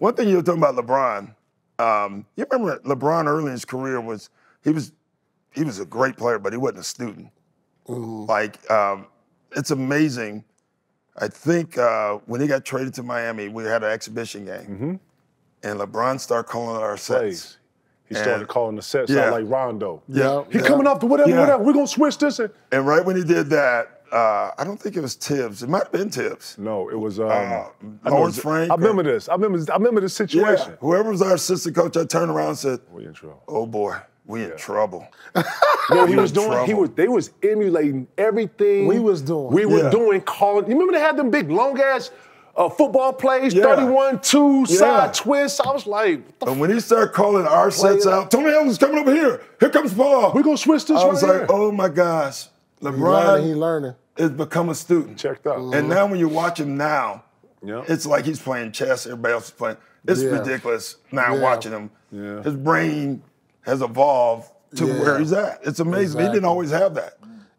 one thing you were talking about LeBron. Um, you remember LeBron early in his career was he was he was a great player, but he wasn't a student. Like um, it's amazing. I think uh, when he got traded to Miami, we had an exhibition game, and LeBron started calling our sets. Plays. He started And- calling the sets Yeah. out like Rondo. Yeah, He yeah. coming off the whatever, Yeah. whatever. We're gonna switch this. And, And right when he did that, uh, I don't think it was Thibs. It might have been Thibs. no, it was um, Uh, I know Lawrence exa- Frank I or- remember this. I remember. I remember this Yeah, situation. whoever was our assistant coach, I turned around and said, We in trouble. "Oh boy, we in trouble." No, he was in doing. He was. They was emulating everything We was doing. We were Yeah. doing. Calling. You remember they had them big long ass uh, football plays, Yeah. 31, two Yeah. side twists. I was like, what the And when he started calling our sets it out, Tony Allen's coming over here. Here comes Paul. We gonna switch this one. I was right like, here. oh my gosh, He learning, he LeBron learning. Has become a student. checked out. And mm-hmm. now when you watch him now, Yeah. it's like he's playing chess. Everybody else is playing. It's Yeah. ridiculous now Yeah. watching him. Yeah. His brain has evolved to Yeah. where he's at. It's amazing. He didn't always have that.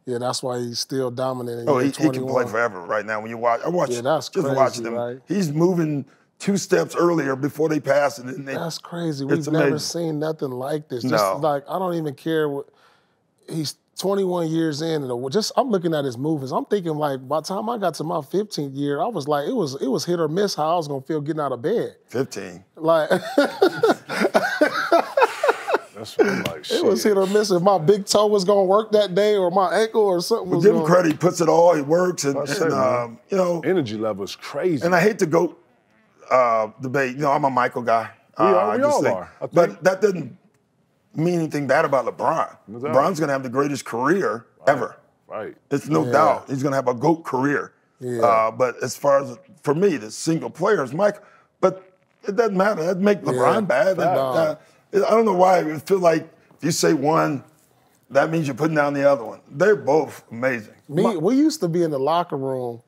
Yeah, that's why he's still dominating. Oh, at he, he can play forever right now. When you watch, I watch Yeah, that's just crazy, watching him. right? He's moving two steps earlier before they pass it. And they, That's crazy. We've It's never amazing. seen nothing like this. Just No. like I don't even care what he's 21 years in and just I'm looking at his movies. I'm thinking like by the time I got to my 15th year, I was like it was it was hit or miss how I was gonna feel getting out of bed. 15. Like That's like. it was hit or miss if my big toe was gonna work that day or my ankle or something was Give him gonna, credit. He puts it all. He works. And, I say, and, man. um, you know, Energy level is crazy. and I hate to go uh, debate. You know, I'm a Michael guy. We Uh, are- we all think- are, I think. But that doesn't mean anything bad about LeBron. No. LeBron's going to have the greatest career ever. right. It's no Yeah. doubt. He's going to have a GOAT career. Yeah. Uh, but as far as, for me, the single players, Mike, but it doesn't matter. That make LeBron bad. That- No. that- I don't know why. I feel like if you say one, that means you're putting down the other one. They're both amazing. Me, we used to be in the locker room,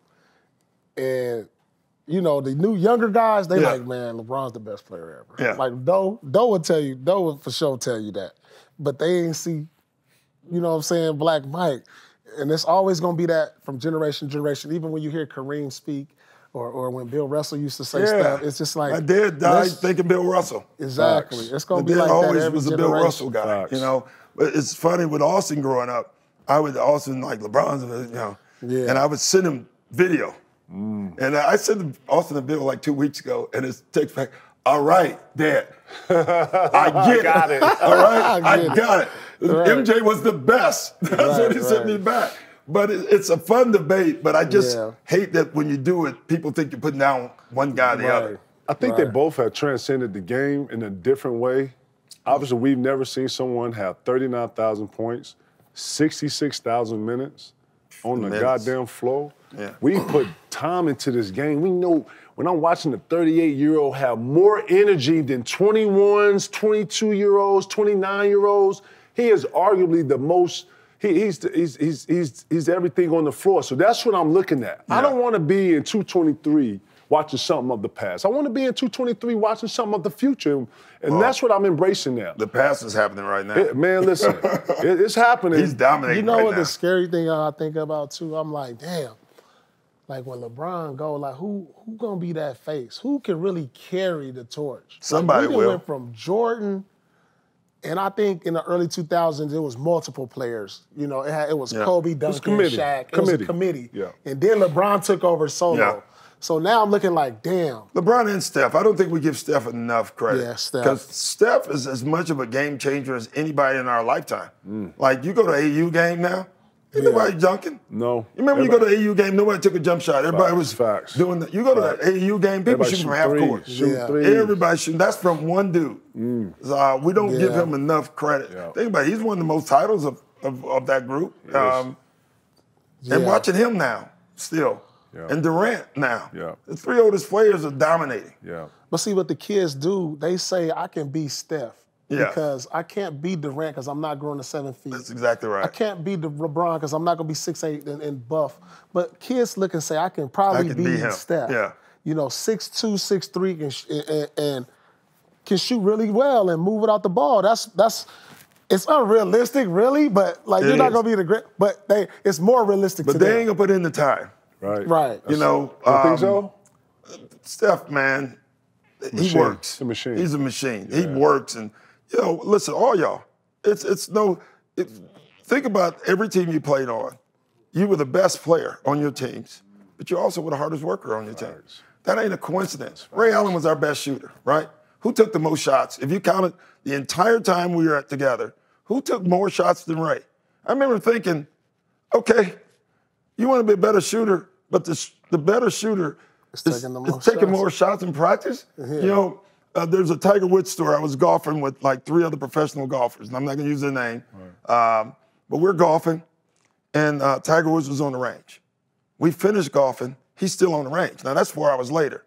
and you know the new younger guys. They Yeah. like, man, LeBron's the best player ever. Yeah. Like Doe, Doe would tell you, Doe would for sure tell you that, but they ain't see, you know what I'm saying, Black Mike, and it's always gonna be that from generation to generation. Even when you hear Kareem speak, or or when Bill Russell used to say Yeah. stuff, it's just like dad died let's- thinking Bill Russell. Exactly, it's gonna be like that always every was a generation. Bill Russell guy, you know. But it's funny with Austin growing up. I would Austin like LeBron's, you know, Yeah. and I would send him video, Mm. and I sent Austin a video like two weeks ago, and his text back, "All right, Dad, I get got it. it. All right, I I, get it. got it. Right. MJ was the best. That's Right, what he sent me back." But it, it's a fun debate. But I just Yeah. hate that when you do it, people think you're putting down one guy or the Right. other. I think they both have transcended the game in a different way. Obviously, we've never seen someone have 39,000 points, 66,000 minutes on the Minutes. goddamn floor. Yeah. We put time into this game. We know when I'm watching a 38 year old have more energy than 21s, 22 year olds, 29 year olds, he is arguably the most. He, he's, the- he's, he's, he's, he's everything on the floor. So that's what I'm looking at. I don't want to be in 223 watching something of the past. I want to be in 223 watching something of the future. And that's what I'm embracing now. The past is happening right now. It- man, listen, it- it's happening. He's dominating You know right what now. the scary thing I think about too? I'm like, damn. Like when LeBron go, like who who gonna be that face? Who can really carry the torch? Like, Somebody we will. went from Jordan, and I think in the early 2000s it was multiple players. You know, it, had, it was Yeah. Kobe, Duncan, committee. Shaq. It Committee. was a committee. Yeah. And then LeBron took over solo. Yeah. So now I'm looking like, damn. LeBron and Steph. I don't think we give Steph enough credit. Yeah, Steph. Because Steph is as much of a game changer as anybody in our lifetime. Mm. Like you go to AAU game now, ain't Yeah. nobody dunking. No. You remember when you go to AAU game, nobody took a jump shot. Everybody Facts, was facts. doing that. You go to Facts. the AAU game, people Everybody shoot from half threes, court. shoot Yeah. threes. Everybody shooting. That's from one dude. So, uh, we don't give him enough credit. Yeah. Think about it. He's of the most titles of, of, of that group. Um, And watching him now, still. Yeah. And Durant now. Yeah. The three oldest players are dominating. Yeah. But see what the kids do, they say I can be Steph. Yeah. Because I can't be Durant because I'm not growing to seven feet. That's exactly right. I can't be the LeBron because I'm not gonna be six eight and, and buff. But kids look and say I can probably I can be, be him. Steph. Yeah. You know, six two, six three, and, and and can shoot really well and move without the ball. That's that's. It's unrealistic, really, but like It you're not gonna be the great. But they, it's more realistic. But to they ain't gonna put in the time. Right. Right. You know, You um, think so? Steph, man, he Machine. works. A machine. He's a machine. He works, and you know, listen, all y'all. It's it's no. It, think about every team you played on. You were the best player on your teams, but you also were the hardest worker on your team. That ain't a coincidence. Ray Allen was our best shooter, right? Who took the most shots? If you counted the entire time we were at together, who took more shots than Ray? I remember thinking, okay, you want to be a better shooter, but the, the better shooter is, taking the is taking shots. more shots in practice. You know, uh, there's a Tiger Woods story. I was golfing with like three other professional golfers, and I'm not going to use their name, um, but we're golfing, and uh, Tiger Woods was on the range. We finished golfing. He's still on the range. Now that's four hours later.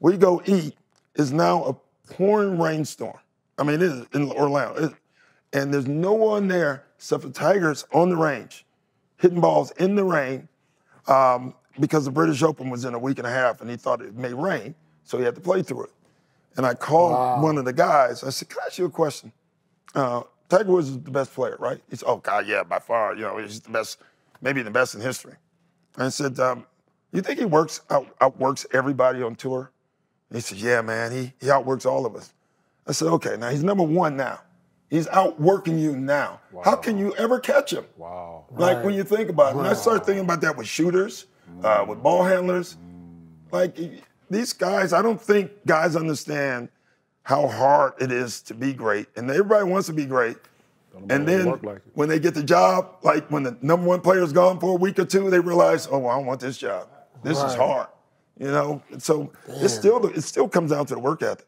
We go eat. It's now a pouring rainstorm. I mean, it is in Orlando, It- and there's no one there except for Tigers on the range, hitting balls in the rain um, because the British Open was in a week and a half, and he thought it may rain, so he had to play through it. And I called one of the guys. I said, "Can I ask you a question? Uh, Tiger Woods is the best player, right?" He said, "Oh God, yeah, by far. You know, he's the best, maybe the best in history." And I said, um, "You think he works out, outworks everybody on tour?" And he said, "Yeah, man. He he outworks all of us." I said, "Okay, now he's number one now. He's outworking you now. How can you ever catch him?" Wow. Like when you think about it, and I started thinking about that with shooters, uh, with ball handlers. Like these guys, I don't think guys understand how hard it is to be great, and everybody wants to be great. And then like when they get the job, like when the number one player is gone for a week or two, they realize, oh, well, I don't want this job. This is hard, you know. And so it still it still comes down to the work ethic.